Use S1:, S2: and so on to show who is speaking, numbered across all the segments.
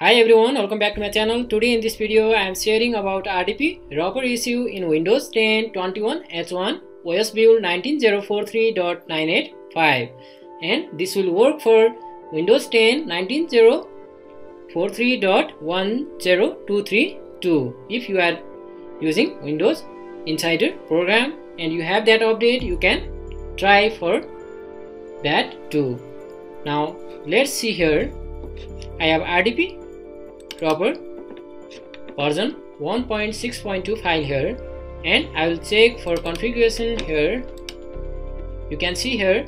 S1: Hi everyone, welcome back to my channel. Today in this video, I am sharing about RDP wrapper issue in Windows 10 21 H1 OS build 19043.985 and this will work for Windows 10 19043.10232 if you are using Windows Insider program and you have that update you can try for that too. Now let's see here I have RDP wrapper version 1.6.2 file here. And I will check for configuration here. You can see here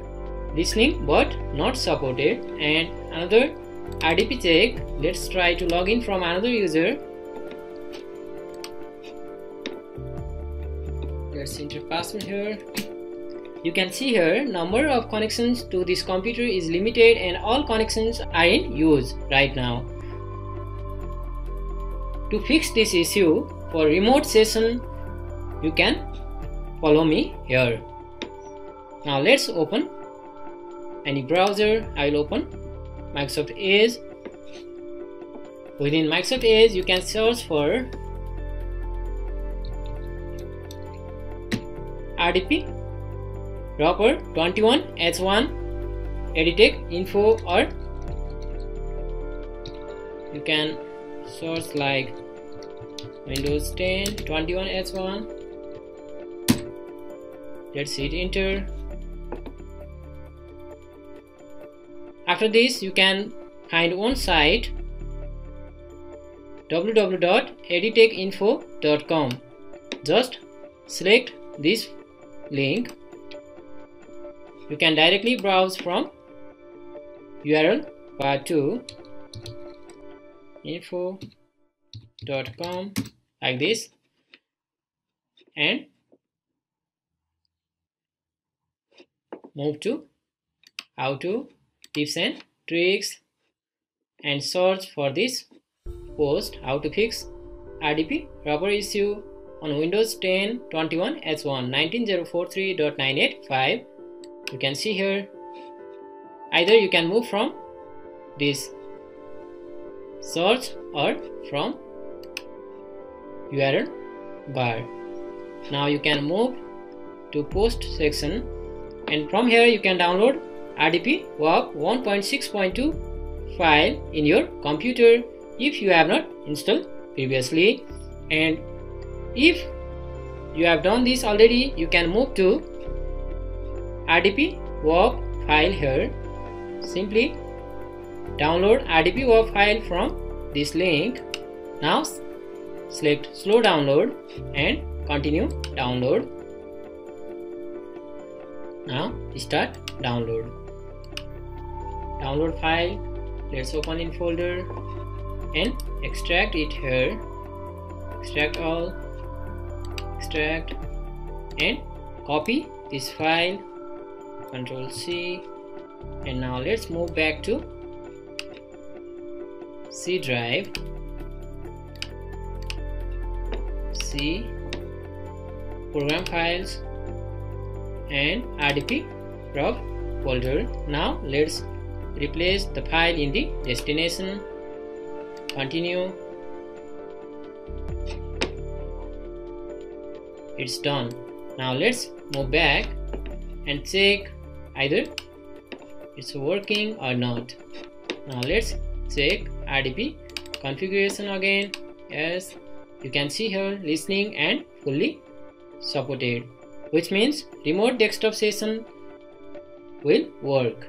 S1: listening but not supported. And another RDP check. Let's try to log in from another user. Let's enter password here. You can see here number of connections to this computer is limited and all connections are in use right now to fix this issue for remote session, you can follow me here. Now let's open any browser. I will open Microsoft Edge. Within Microsoft Edge, you can search for RDP Wrapper 21 H1 Editech info or you can source like Windows 10 21 H1 let's hit enter. After this you can find one site www.edtecinfo.com just select this link. You can directly browse from URL part 2 info.com like this. And move to how to tips and tricks and search for this post. How to fix RDP wrapper issue on Windows 10 21 H1 19043.985 you can see here either you can move from this search or from URL bar. Now you can move to post section. And from here you can download RDP Wrap 1.6.2 file in your computer if you have not installed previously. And if you have done this already you can move to RDP Wrap file here. Simply download RDP Wrap file from this link. Now select slow download and continue download. Now start download. Download file. Let's open in folder and extract it here. Extract all. Extract and copy this file. Control C. And now let's move back to C drive. C. Program files. And RDP proc folder. Now let's replace the file in the destination. Continue. It's done. Now let's move back and check either it's working or not. Now let's check RDP configuration again. Yes you can see here listening and fully supported which means remote desktop session will work.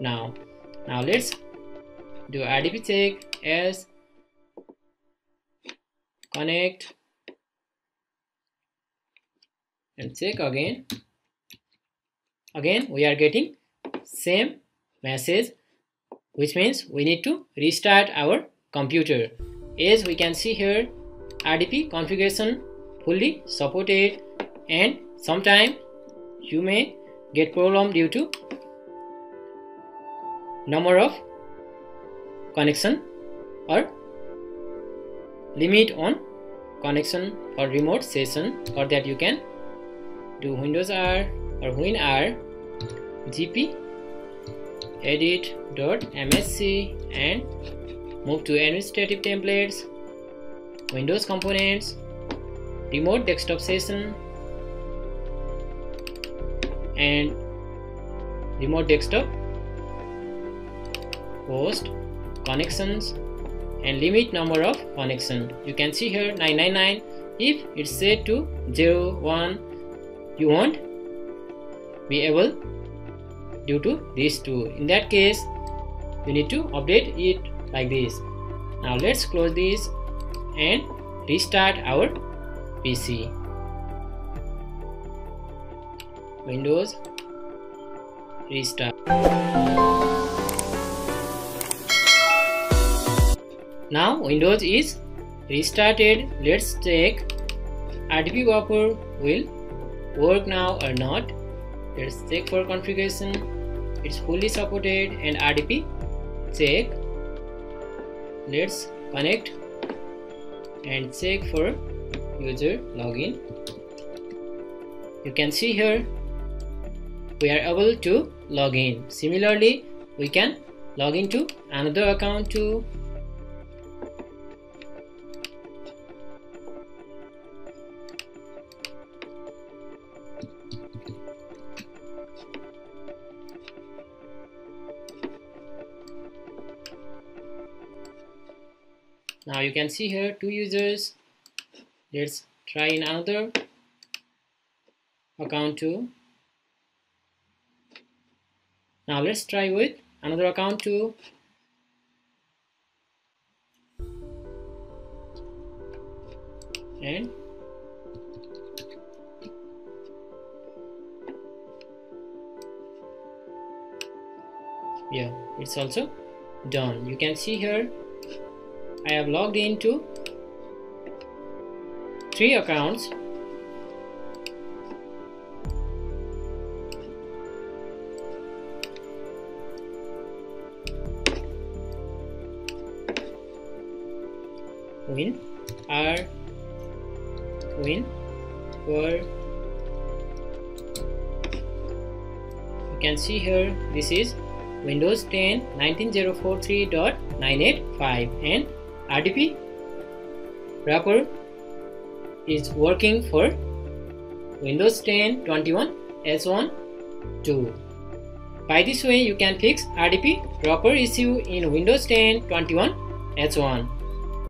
S1: Now now let's do RDP check. As connect and check again. Again we are getting same message which means we need to restart our computer. As we can see here RDP configuration fully supported and sometime you may get problem due to number of connection or limit on connection for remote session for that you can do windows r or win r gp edit.msc and move to administrative templates windows components remote desktop session and remote desktop host connections and limit number of connection. You can see here 999 if it's set to 0 1 you won't be able due to these two. In that case you need to update it like this. Now let's close this and restart our PC Windows restart. Now Windows is restarted. Let's check RDP Wrapper will work now or not. Let's check for configuration it's fully supported and RDP check. Let's connect and check for user login. You can see here we are able to log in. Similarly we can log into another account too now you can see here two users. Let's try in another account too. Now let's try with another account too. And yeah it's also done. You can see here I have logged into three accounts. Win. R. Win. For you can see here this is windows 10 19043.985 and RDP wrapper is working for Windows 10 21 H1 2. By this way you can fix RDP wrapper issue in Windows 10 21 H1.